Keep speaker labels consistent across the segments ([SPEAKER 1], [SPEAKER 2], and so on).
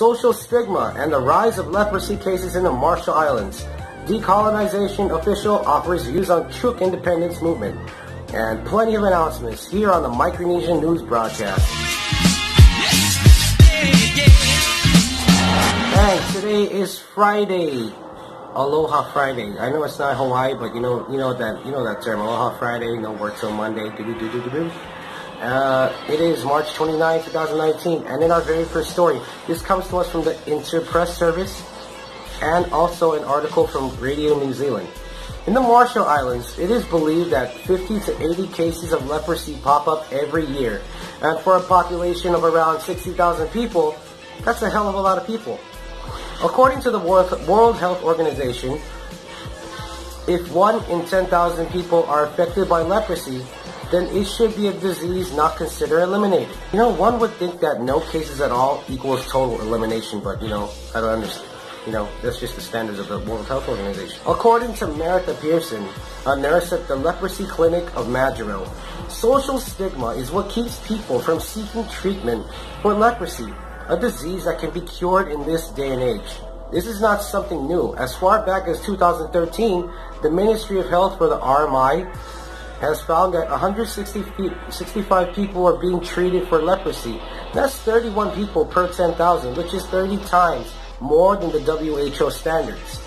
[SPEAKER 1] social stigma, and the rise of leprosy cases in the Marshall Islands. Decolonization official offers views on Chuuk independence movement. And plenty of announcements here on the Micronesian News broadcast. And today is Friday. Aloha Friday. I know it's not Hawaii, but you know, you know that, you know that term. Aloha Friday. No work till Monday. Do do do do do. Uh, it is March 29, 2019, and in our very first story, this comes to us from the Interpress Service and also an article from Radio New Zealand. In the Marshall Islands, it is believed that 50 to 80 cases of leprosy pop up every year. And for a population of around 60,000 people, that's a hell of a lot of people. According to the World Health Organization, if 1 in 10,000 people are affected by leprosy, then it should be a disease not considered eliminated. You know, one would think that no cases at all equals total elimination, but you know, I don't understand. You know, that's just the standards of the World Health Organization. According to Martha Pearson, a nurse at the leprosy clinic of Majuro, social stigma is what keeps people from seeking treatment for leprosy, a disease that can be cured in this day and age. This is not something new. As far back as 2013, the Ministry of Health for the RMI has found that 165 people are being treated for leprosy. That's 31 people per 10,000, which is 30 times more than the WHO standards.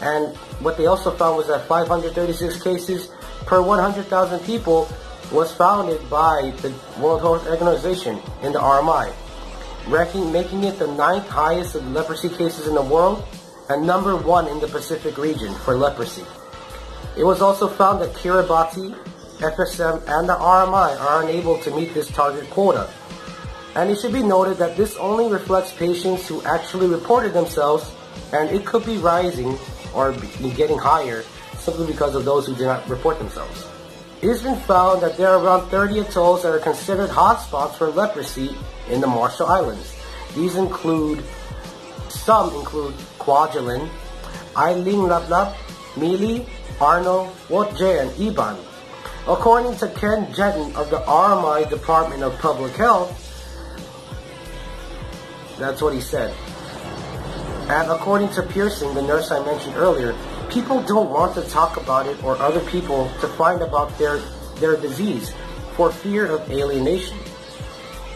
[SPEAKER 1] And what they also found was that 536 cases per 100,000 people was founded by the World Health Organization in the RMI, ranking, making it the ninth highest of leprosy cases in the world and number one in the Pacific region for leprosy. It was also found that Kiribati, FSM, and the RMI are unable to meet this target quota. And it should be noted that this only reflects patients who actually reported themselves, and it could be rising or be getting higher simply because of those who did not report themselves. It has been found that there are around 30 atolls that are considered hotspots for leprosy in the Marshall Islands. These include, some include Kwajalein, Ailinglaplap, Mili, Arno, Wotje, and Ebon. According to Ken Jetton of the RMI Department of Public Health, that's what he said. And according to Pearson, the nurse I mentioned earlier, people don't want to talk about it or other people to find about their, their disease for fear of alienation.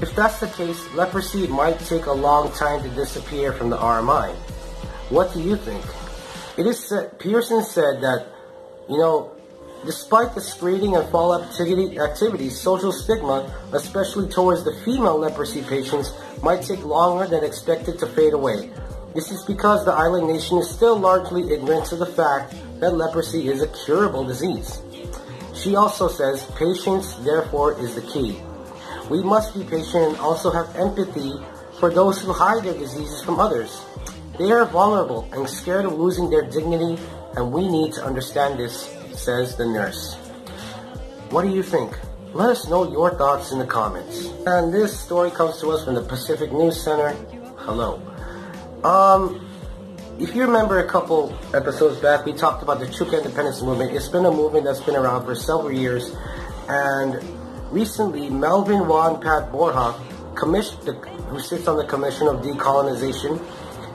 [SPEAKER 1] If that's the case, leprosy might take a long time to disappear from the RMI. What do you think? It is said, Pearson said that you know, despite the screening and follow-up activity, activities, social stigma, especially towards the female leprosy patients, might take longer than expected to fade away. This is because the island nation is still largely ignorant to the fact that leprosy is a curable disease. She also says patience, therefore, is the key. We must be patient and also have empathy for those who hide their diseases from others. They are vulnerable and scared of losing their dignity and we need to understand this, says the nurse. What do you think? Let us know your thoughts in the comments. And this story comes to us from the Pacific News Center. Hello. Um, if you remember a couple episodes back, we talked about the Chuuk independence movement. It's been a movement that's been around for several years. And recently, Melvin Won Pat Borja, who sits on the Commission of Decolonization,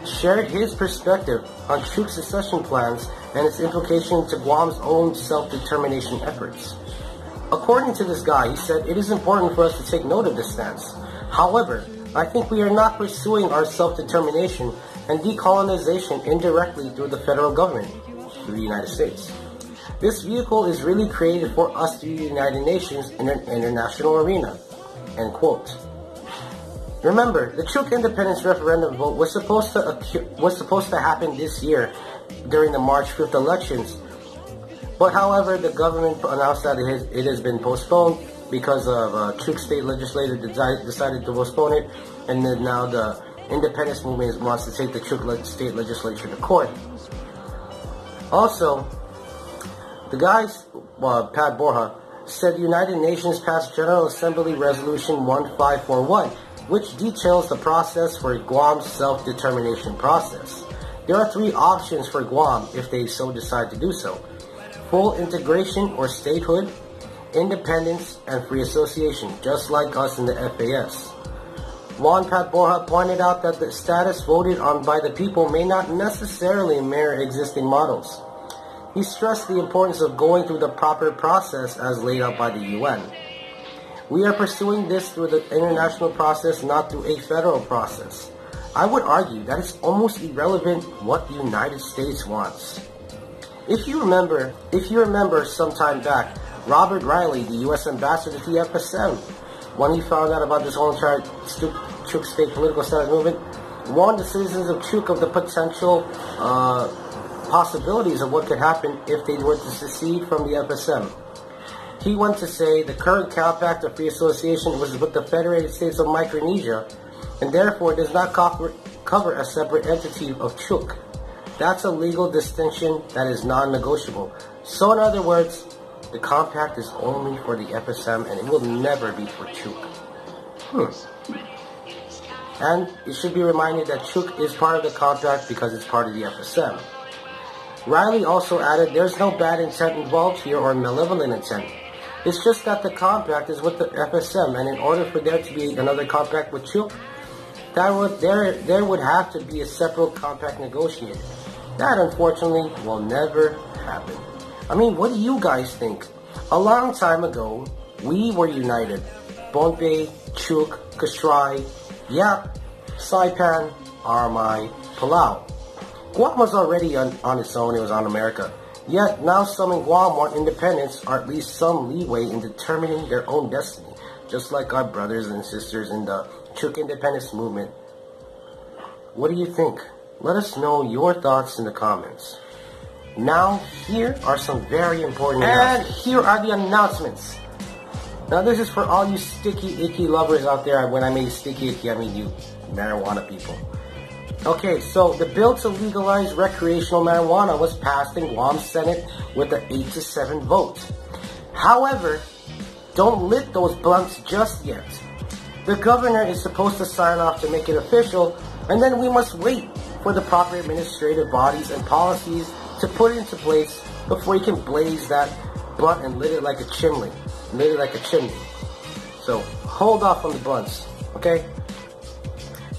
[SPEAKER 1] shared his perspective on Chuuk secession plans and its implication to Guam's own self-determination efforts. According to this guy, he said, it is important for us to take note of this stance. However, I think we are not pursuing our self-determination and decolonization indirectly through the federal government, through the United States. This vehicle is really created for us through the United Nations in an international arena. End quote. Remember, the Chuuk independence referendum vote was supposed to was supposed to happen this year during the March 5th elections. But however, the government announced that it has, it has been postponed because of uh, Chuuk state legislature decided to postpone it, and then now the independence movement wants to take the Chuuk state legislature to court. Also, the guys, uh, Pat Borja, said United Nations passed General Assembly Resolution 1541, which details the process for Guam's self-determination process. There are three options for Guam if they so decide to do so. Full integration or statehood, independence, and free association, just like us in the FAS. Won Pat Borja pointed out that the status voted on by the people may not necessarily mirror existing models. He stressed the importance of going through the proper process as laid out by the UN. We are pursuing this through the international process, not through a federal process. I would argue that it's almost irrelevant what the United States wants. If you remember, if you remember some time back, Robert Riley, the U.S. ambassador to the FSM, when he found out about this whole entire Chuuk State political status movement, warned the citizens of Chuuk of the potential uh, possibilities of what could happen if they were to secede from the FSM. He went to say the current Compact of Free Association was with the Federated States of Micronesia and therefore does not cover, cover a separate entity of Chuuk. That's a legal distinction that is non-negotiable. So in other words, the compact is only for the FSM and it will never be for Chuuk. Hmm. And it should be reminded that Chuuk is part of the compact because it's part of the FSM. Riley also added, there's no bad intent involved here or malevolent intent. It's just that the compact is with the FSM, and in order for there to be another compact with Chuuk, that would there there would have to be a separate compact negotiated. That unfortunately will never happen. I mean, what do you guys think? A long time ago, we were united. Pohnpei, Chuuk, Kosrae, Yap, Saipan, RMI, Palau. Guam was already on, on its own, it was on America. Yet now some in Guam want independence or at least some leeway in determining their own destiny, just like our brothers and sisters in the Chuuk independence movement. What do you think? Let us know your thoughts in the comments. Now, here are some very important And here are the announcements. Now, this is for all you sticky, icky lovers out there. When I mean sticky, icky, I mean you marijuana people. Okay, so the bill to legalize recreational marijuana was passed in Guam Senate with an 8 to 7 vote. However, don't lit those blunts just yet. The governor is supposed to sign off to make it official, and then we must wait for the proper administrative bodies and policies to put it into place before you can blaze that blunt and lit it like a chimney. Lit it like a chimney. So hold off on the blunts, okay?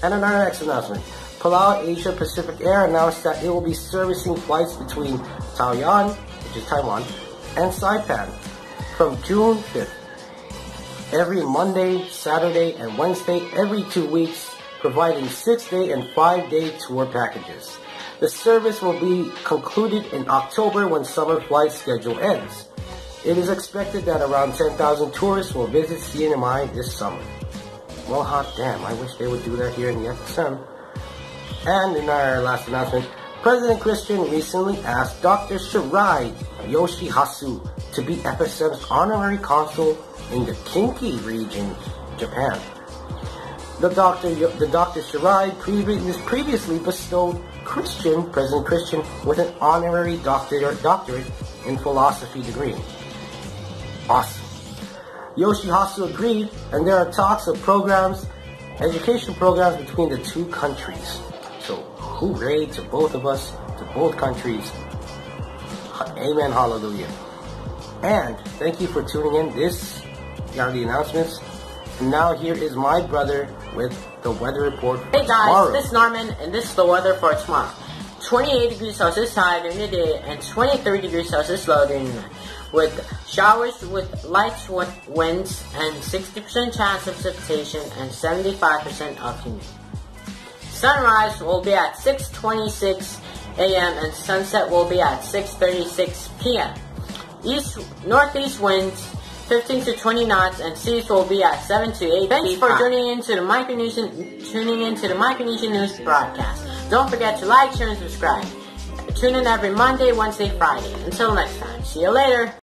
[SPEAKER 1] And another next announcement. Palau Asia Pacific Air announced that it will be servicing flights between Taoyuan, which is Taiwan, and Saipan from June 5th. Every Monday, Saturday, and Wednesday every two weeks, providing six-day and five-day tour packages. The service will be concluded in October when summer flight schedule ends. It is expected that around 10,000 tourists will visit CNMI this summer. Well, hot damn, I wish they would do that here in the FSM. And in our last announcement, President Christian recently asked Dr. Shirai Yoshihasu to be FSM's honorary consul in the Kinki region, Japan. The doctor, the Dr. Shirai previously bestowed Christian, President Christian, with an honorary doctorate, doctorate in philosophy degree. Awesome. Yoshihasu agreed, and there are talks of programs, education programs between the two countries. So, hooray to both of us, to both countries. Amen, hallelujah. And thank you for tuning in. This are the announcements. And now here is my brother with the weather report
[SPEAKER 2] Hey guys, tomorrow. this is Norman, and this is the weather for tomorrow. 28 degrees Celsius high during the day and 23 degrees Celsius low during the night. With showers with light winds and 60% chance of precipitation and 75% of humidity. Sunrise will be at 6.26 a.m. and sunset will be at 6.36 p.m. East Northeast winds 15 to 20 knots and seas will be at 7 to 8 Thanks feet for high. tuning into the Micronesian tuning into the Micronesian News broadcast. Don't forget to like, share, and subscribe. Tune in every Monday, Wednesday, Friday. Until next time. See you later.